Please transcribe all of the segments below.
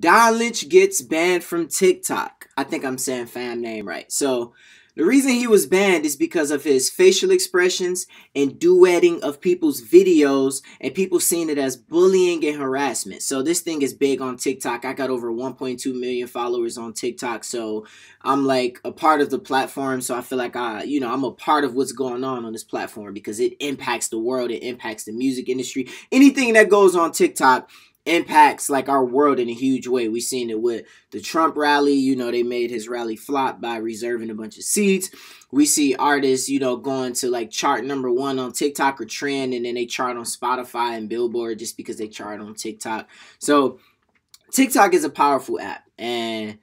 Donelij gets banned from TikTok. I think I'm saying fam name right. So the reason he was banned is because of his facial expressions and duetting of people's videos and people seeing it as bullying and harassment. So this thing is big on TikTok. I got over 1.2 million followers on TikTok. So I'm like a part of the platform. So I feel like I, you know, I'm a part of what's going on on this platform because it impacts the world. It impacts the music industry. Anything that goes on TikTok impacts like our world in a huge way. We've seen it with the Trump rally. You know, they made his rally flop by reserving a bunch of seats. We see artists, you know, going to like chart number one on TikTok or trend, and then they chart on Spotify and Billboard just because they chart on TikTok. So TikTok is a powerful app, and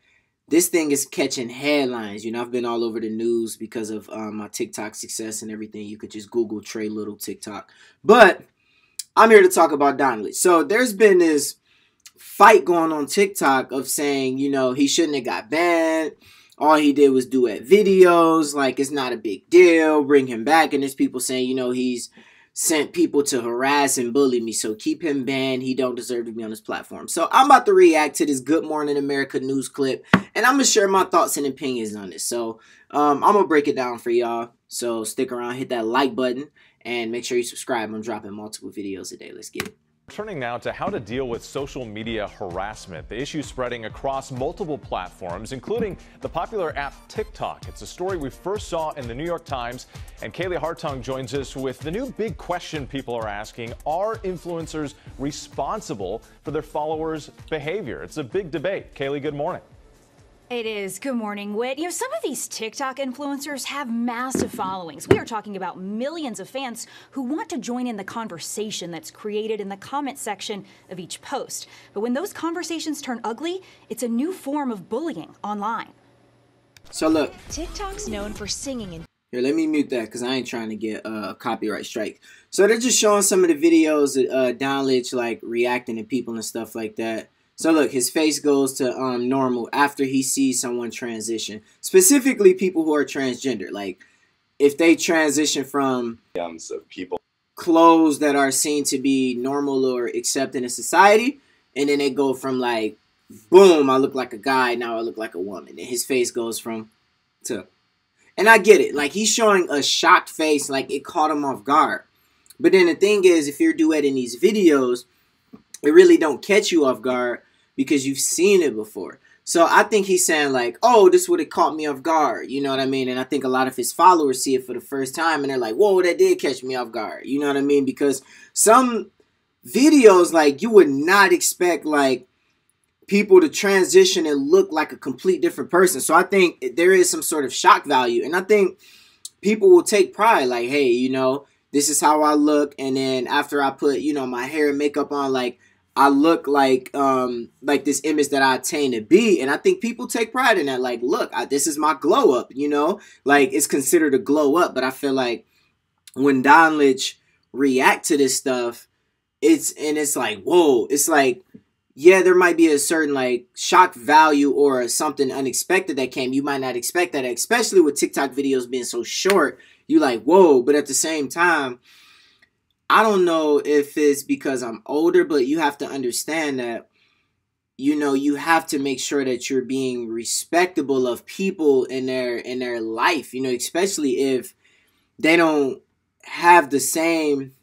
this thing is catching headlines. You know, I've been all over the news because of um, my TikTok success and everything. You could just Google Tray Little TikTok, but I'm here to talk about Donelij. So there's been this fight going on TikTok of saying, you know, he shouldn't have got banned. All he did was duet videos. Like, it's not a big deal. Bring him back. And there's people saying, you know, he's sent people to harass and bully me. So keep him banned. He don't deserve to be on this platform. So I'm about to react to this Good Morning America news clip. And I'm going to share my thoughts and opinions on this. So um, I'm going to break it down for y'all. So stick around. Hit that like button. And make sure you subscribe. I'm dropping multiple videos a day. Let's get it. Turning now to how to deal with social media harassment, the issue spreading across multiple platforms, including the popular app TikTok. It's a story we first saw in the New York Times, and Kaylee Hartung joins us with the new big question people are asking Are influencers responsible for their followers' behavior? It's a big debate. Kaylee, good morning. It is. Good morning, Whit. You know, some of these TikTok influencers have massive followings. We are talking about millions of fans who want to join in the conversation that's created in the comment section of each post. But when those conversations turn ugly, it's a new form of bullying online. So look, TikTok's known for singing and here, let me mute that because I ain't trying to get a copyright strike. So they're just showing some of the videos of uh, Donelij like reacting to people and stuff like that. So look, his face goes to um, normal after he sees someone transition. Specifically, people who are transgender. Like, if they transition from of people clothes that are seen to be normal or accepted in a society, and then they go from like, boom, I look like a guy, now I look like a woman. And his face goes from to. And I get it. Like, he's showing a shocked face, like it caught him off guard. But then the thing is, if you're duetting these videos, it really don't catch you off guard because you've seen it before. So I think he's saying like, "Oh, this would have caught me off guard." You know what I mean? And I think a lot of his followers see it for the first time and they're like, "Whoa, that did catch me off guard." You know what I mean? Because some videos like you would not expect like people to transition and look like a complete different person. So I think there is some sort of shock value and I think people will take pride like, "Hey, you know, this is how I look." And then after I put, you know, my hair and makeup on like I look like um like this image that I attain to be, and I think people take pride in that. Like, look, I, this is my glow up, you know, like it's considered a glow up. But I feel like when Donelij react to this stuff, it's and it's like, whoa, it's like, yeah, there might be a certain like shock value or something unexpected that came. You might not expect that, especially with TikTok videos being so short. You like, whoa, but at the same time I don't know if it's because I'm older, but you have to understand that you know you have to make sure that you're being respectable of people in their in their life, you know, especially if they don't have the same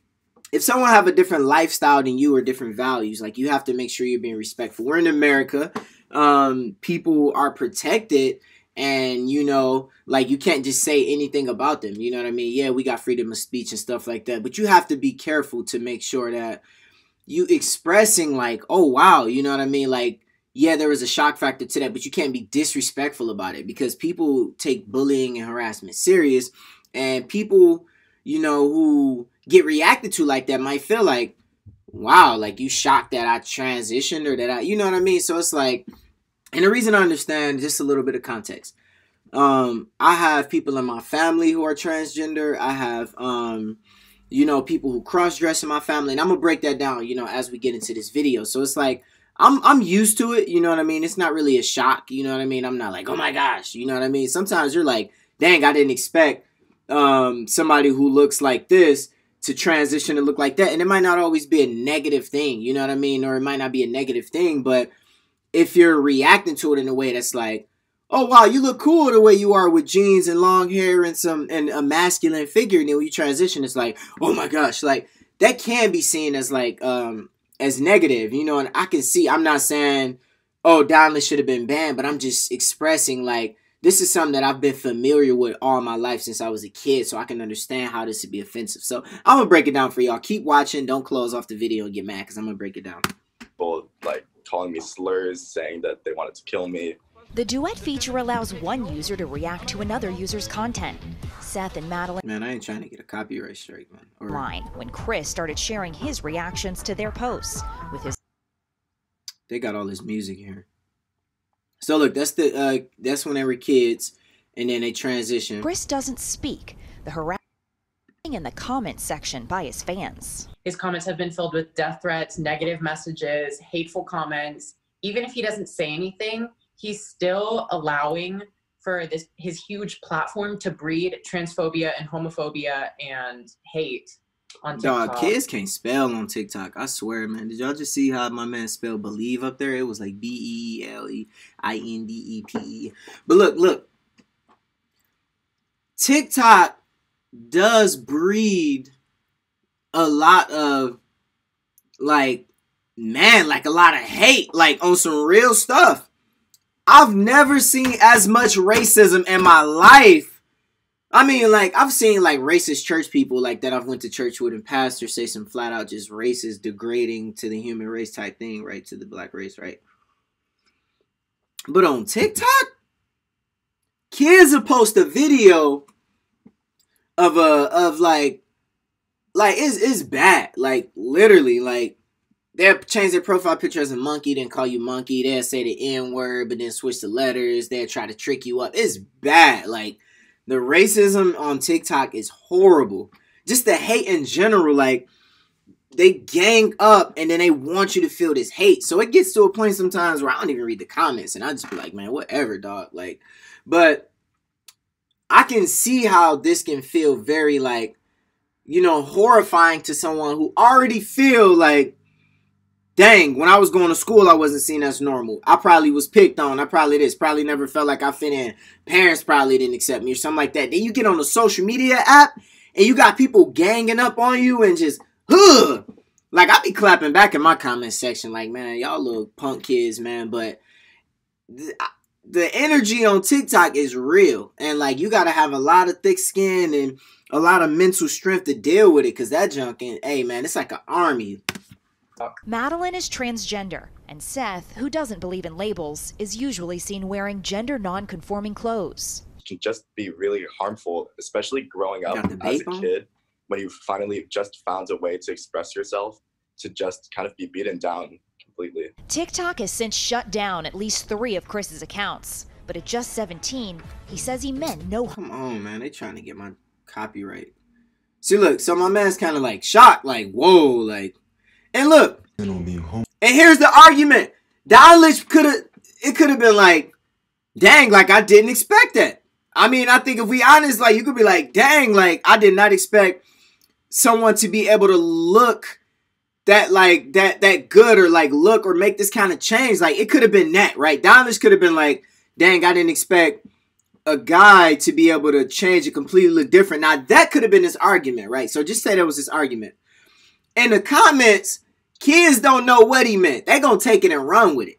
if someone have a different lifestyle than you or different values, like you have to make sure you're being respectful. We're in America. Um, people are protected and you know like you can't just say anything about them you know what i mean? Yeah we got freedom of speech and stuff like that but you have to be careful to make sure that you expressing like oh wow you know what i mean? Like yeah there was a shock factor to that but you can't be disrespectful about it because people take bullying and harassment serious and people you know who get reacted to like that might feel like wow like you shocked that i transitioned or that i you know what i mean? So it's like and the reason I understand just a little bit of context. Um, I have people in my family who are transgender. I have um, you know, people who cross dress in my family, and I'm gonna break that down, you know, as we get into this video. So it's like I'm I'm used to it, you know what I mean? It's not really a shock, you know what I mean? I'm not like, oh my gosh, you know what I mean? Sometimes you're like, dang, I didn't expect um somebody who looks like this to transition and look like that. And it might not always be a negative thing, you know what I mean? Or it might not be a negative thing, but if you're reacting to it in a way that's like, oh wow, you look cool the way you are with jeans and long hair and some and a masculine figure, and then when you transition, it's like, oh my gosh, like that can be seen as like um as negative, you know, and I can see I'm not saying, oh, Donelij should have been banned, but I'm just expressing like this is something that I've been familiar with all my life since I was a kid, so I can understand how this would be offensive. So I'm gonna break it down for y'all. Keep watching, don't close off the video and get mad because I'm gonna break it down. People like calling me slurs, saying that they wanted to kill me. The duet feature allows one user to react to another user's content. Seth and Madeline Man, I ain't trying to get a copyright strike, man. Or, line when Chris started sharing his reactions to their posts with his they got all this music here. So look, that's the uh that's when they were kids, and then they transition. Chris doesn't speak. The harassing in the comments section by his fans. His comments have been filled with death threats, negative messages, hateful comments. Even if he doesn't say anything, he's still allowing for this his huge platform to breed transphobia and homophobia and hate on TikTok. Dog, kids can't spell on TikTok. I swear, man. Did y'all just see how my man spelled believe up there? It was like B E L E I N D E P E. But look, look. TikTok does breed a lot of like man, like a lot of hate, like on some real stuff. I've never seen as much racism in my life I mean, like I've seen like racist church people like that I've went to church with and pastors say some flat out just racist, degrading to the human race type thing, right? To the black race, right? But on TikTok, kids will post a video of a of like like it's it's bad. Like literally, like they'll change their profile picture as a monkey, then call you monkey. They'll say the N word, but then switch the letters. They'll try to trick you up. It's bad. Like the racism on TikTok is horrible. Just the hate in general, like they gang up and then they want you to feel this hate. So it gets to a point sometimes where I don't even read the comments and I just be like, man, whatever, dog. Like, but I can see how this can feel very like, you know, horrifying to someone who already feel like dang, when I was going to school, I wasn't seen as normal. I probably was picked on. I probably this. Probably never felt like I fit in. Parents probably didn't accept me or something like that. Then you get on the social media app and you got people ganging up on you and just, huh. Like, I be clapping back in my comment section, like, man, y'all little punk kids, man. But the, the energy on TikTok is real. And, like, you got to have a lot of thick skin and a lot of mental strength to deal with it because that junk, and hey, man, it's like an army. Madeline is transgender, and Seth, who doesn't believe in labels, is usually seen wearing gender non-conforming clothes. can just be really harmful, especially growing up as a kid when you finally just found a way to express yourself to just kind of be beaten down completely. TikTok has since shut down at least three of Chris's accounts, but at just 17, he says he meant no Come on, man. they're trying to get my copyright. See, look, so my man's kind of like shocked, like, whoa, like, and look, and here's the argument. Donelij could have, it could have been like, dang, like I didn't expect that. I mean, I think if we honest, like you could be like, dang, like I did not expect someone to be able to look that like that that good or like look or make this kind of change. Like it could have been that, right? Donelij could have been like, dang, I didn't expect a guy to be able to change it completely look different. Now that could have been his argument, right? So just say that was his argument. In the comments, Kids don't know what he meant. They gonna take it and run with it.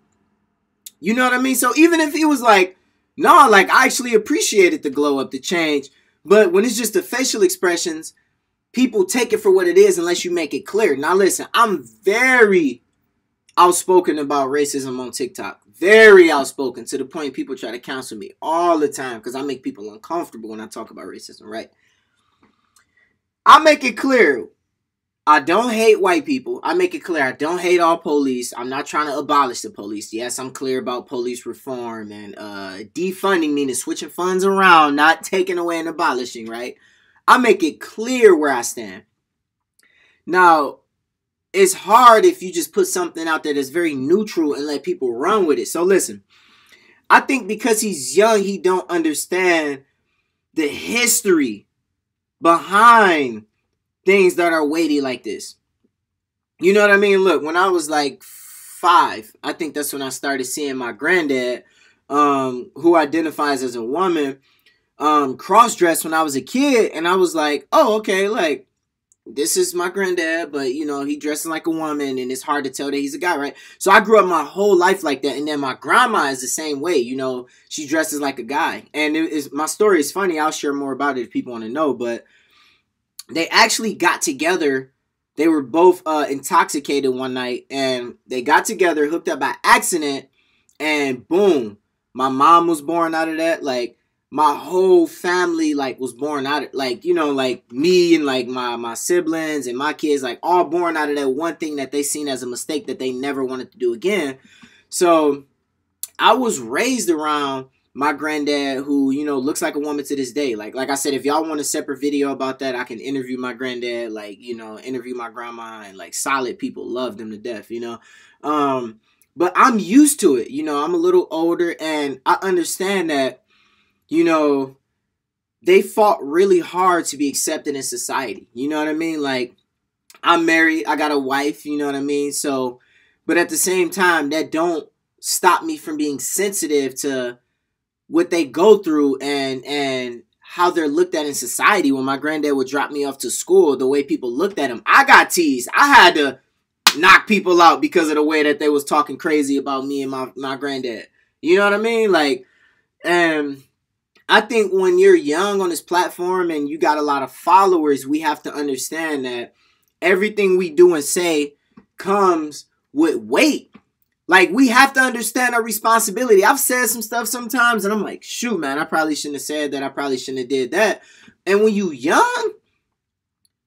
You know what I mean? So even if he was like, no, like I actually appreciated the glow up, the change, but when it's just the facial expressions, people take it for what it is unless you make it clear. Now listen, I'm very outspoken about racism on TikTok. Very outspoken to the point people try to counsel me all the time because I make people uncomfortable when I talk about racism, right? I make it clear I don't hate white people. I make it clear I don't hate all police. I'm not trying to abolish the police. Yes, I'm clear about police reform and uh, defunding meaning switching funds around, not taking away and abolishing, right? I make it clear where I stand. Now, it's hard if you just put something out there that's very neutral and let people run with it. So listen, I think because he's young, he don't understand the history behind things that are weighty like this. You know what I mean? Look, when I was like five. I think that's when I started seeing my granddad, um, who identifies as a woman, um, cross dress when I was a kid, and I was like, oh, okay, like this is my granddad, but you know, he dresses like a woman and it's hard to tell that he's a guy, right? So I grew up my whole life like that. And then my grandma is the same way, you know, she dresses like a guy. And it is my story is funny. I'll share more about it if people want to know, but they actually got together. They were both uh, intoxicated one night and they got together, hooked up by accident, and boom, my mom was born out of that. Like my whole family like was born out of like you know like me and like my my siblings and my kids like all born out of that one thing that they seen as a mistake that they never wanted to do again. So i was raised around my granddad who you know looks like a woman to this day. Like like i said if y'all want a separate video about that i can interview my granddad like you know interview my grandma and like solid people love them to death you know? Um but i'm used to it you know? I'm a little older and i understand that you know, they fought really hard to be accepted in society. You know what I mean? Like, I'm married, I got a wife, you know what I mean? So, but at the same time, that don't stop me from being sensitive to what they go through and and how they're looked at in society. When my granddad would drop me off to school, the way people looked at him, I got teased. I had to knock people out because of the way that they was talking crazy about me and my my granddad. You know what I mean? Like, and I think when you're young on this platform and you got a lot of followers, we have to understand that everything we do and say comes with weight. Like we have to understand our responsibility. I've said some stuff sometimes and I'm like, shoot, man, I probably shouldn't have said that. I probably shouldn't have did that. And when you young,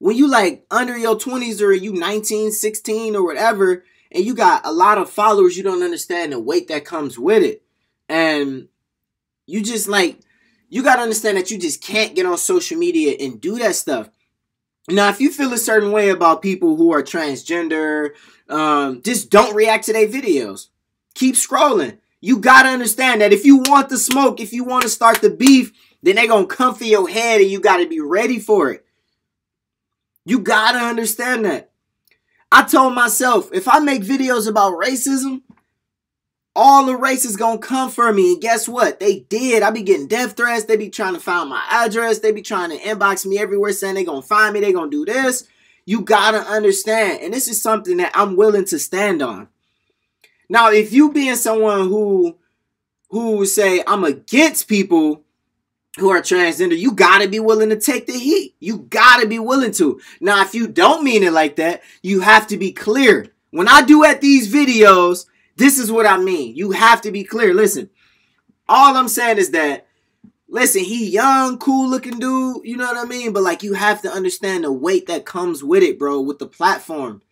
when you like under your 20s or you 19, 16 or whatever, and you got a lot of followers, you don't understand the weight that comes with it. And you just like you got to understand that you just can't get on social media and do that stuff. Now, if you feel a certain way about people who are transgender, um, just don't react to their videos. Keep scrolling. You got to understand that if you want the smoke, if you want to start the beef, then they're going to come for your head and you got to be ready for it. You got to understand that. I told myself, if I make videos about racism, all the races gonna come for me. And guess what? They did. I be getting death threats. They be trying to find my address. They be trying to inbox me everywhere saying they gonna find me. They gonna do this. You gotta understand. And this is something that I'm willing to stand on. Now, if you being someone who who say I'm against people who are transgender, you gotta be willing to take the heat. You gotta be willing to. Now, if you don't mean it like that, you have to be clear. When I do at these videos, this is what I mean. You have to be clear. Listen, all I'm saying is that, listen, he young, cool looking dude. You know what I mean? But like, you have to understand the weight that comes with it, bro. With the platform,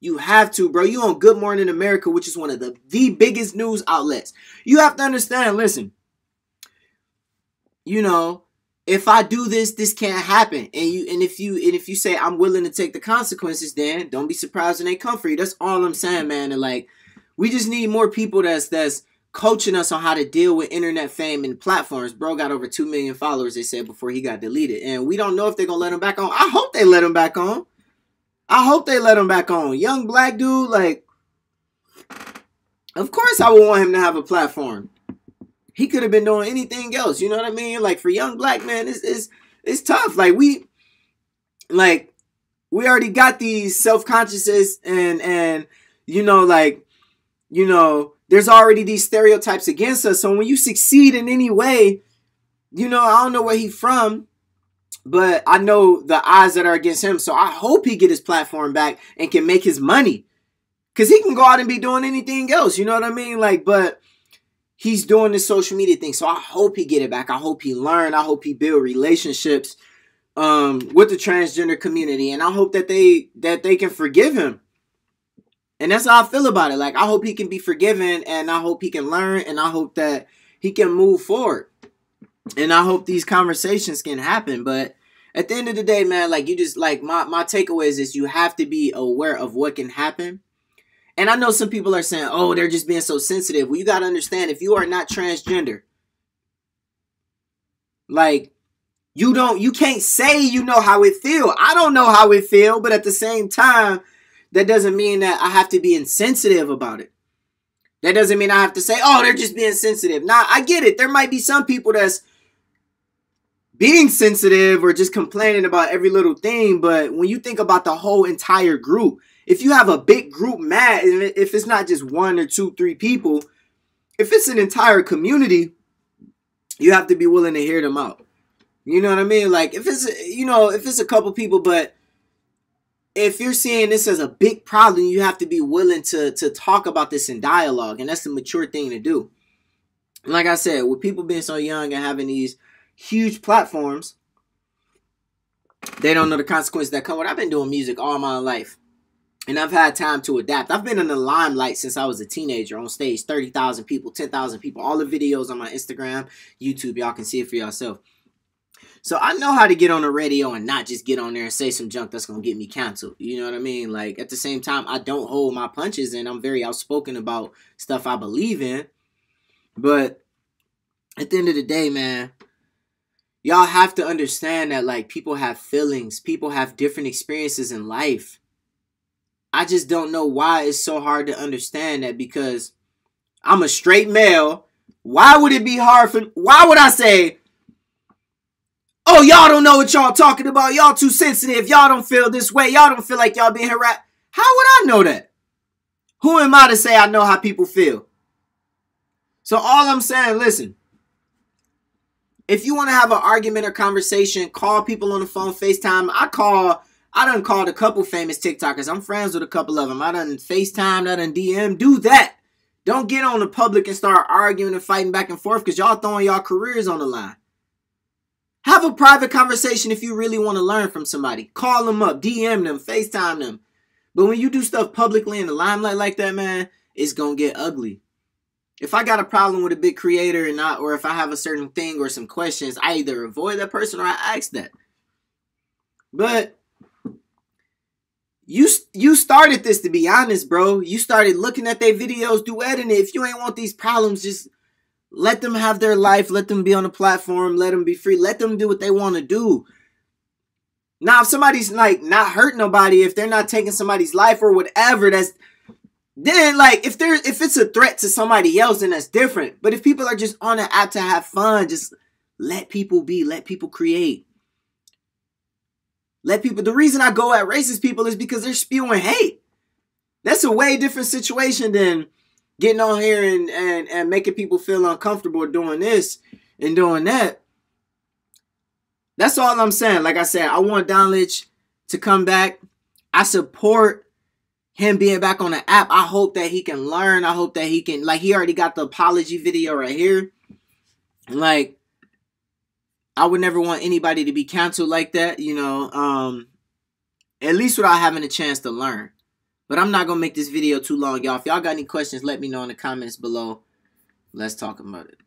you have to, bro. You on Good Morning America, which is one of the the biggest news outlets. You have to understand. Listen, you know, if I do this, this can't happen. And you and if you and if you say I'm willing to take the consequences, then don't be surprised when they come for you. That's all I'm saying, man. And like we just need more people that's that's coaching us on how to deal with internet fame and platforms. Bro got over 2 million followers, they said, before he got deleted. And we don't know if they're to let him back on. I hope they let him back on. I hope they let him back on. Young black dude, like, of course I would want him to have a platform. He could have been doing anything else. You know what I mean? Like, for young black man, it's, it's, it's tough. Like, we, like, we already got these self consciousness and, and, you know, like, you know, there's already these stereotypes against us. So when you succeed in any way, you know, I don't know where he's from, but I know the odds that are against him. So I hope he get his platform back and can make his money. Cause he can go out and be doing anything else. You know what I mean? Like, but he's doing this social media thing. So I hope he get it back. I hope he learn. I hope he build relationships um with the transgender community. And I hope that they that they can forgive him and that's how I feel about it. Like I hope he can be forgiven and I hope he can learn and I hope that he can move forward. And I hope these conversations can happen. But at the end of the day, man, like you just like my, my takeaway is this you have to be aware of what can happen. And I know some people are saying, oh, they're just being so sensitive. Well, you gotta understand if you are not transgender, like you don't you can't say you know how it feel. I don't know how it feel, but at the same time, that doesn't mean that I have to be insensitive about it. That doesn't mean I have to say, oh, they're just being sensitive. Nah, I get it. There might be some people that's being sensitive or just complaining about every little thing, but when you think about the whole entire group, if you have a big group mad, if it's not just one or two, three people, if it's an entire community, you have to be willing to hear them out. You know what I mean? Like if it's you know if it's a couple people, but if you're seeing this as a big problem, you have to be willing to to talk about this in dialogue, and that's the mature thing to do. like I said, with people being so young and having these huge platforms, they don't know the consequences that come with. I've been doing music all my life. And I've had time to adapt. I've been in the limelight since I was a teenager on stage. 30,000 people, 10,000 people. All the videos on my Instagram, YouTube. Y'all can see it for yourself. So I know how to get on the radio and not just get on there and say some junk that's gonna get me canceled. You know what I mean? Like at the same time, I don't hold my punches and I'm very outspoken about stuff I believe in. But at the end of the day, man, y'all have to understand that like people have feelings, people have different experiences in life. I just don't know why it's so hard to understand that because I'm a straight male. Why would it be hard for why would I say Oh, y'all don't know what y'all talking about. Y'all too sensitive. Y'all don't feel this way. Y'all don't feel like y'all being harassed. How would I know that? Who am I to say I know how people feel? So all I'm saying, listen. If you want to have an argument or conversation, call people on the phone, FaceTime. I call, I done called a couple famous TikTokers. I'm friends with a couple of them. I done FaceTime, I done DM. Do that. Don't get on the public and start arguing and fighting back and forth because y'all throwing y'all careers on the line. Have a private conversation if you really want to learn from somebody. Call them up, DM them, FaceTime them. But when you do stuff publicly in the limelight like that, man, it's gonna get ugly. If I got a problem with a big creator and not, or if I have a certain thing or some questions, I either avoid that person or I ask that. But you you started this to be honest, bro. You started looking at their videos, duetting it. If you ain't want these problems, just let them have their life. Let them be on the platform. Let them be free. Let them do what they want to do. Now, if somebody's like not hurting nobody, if they're not taking somebody's life or whatever, that's then like if there if it's a threat to somebody else, then that's different. But if people are just on the app to have fun, just let people be, let people create. Let people the reason I go at racist people is because they're spewing hate. That's a way different situation than getting on here and, and, and making people feel uncomfortable doing this and doing that. That's all I'm saying. Like I said, I want Donelij to come back. I support him being back on the app. I hope that he can learn. I hope that he can like he already got the apology video right here. Like I would never want anybody to be canceled like that, you know. Um at least without having a chance to learn. But I'm not going to make this video too long, y'all. If y'all got any questions, let me know in the comments below. Let's talk about it.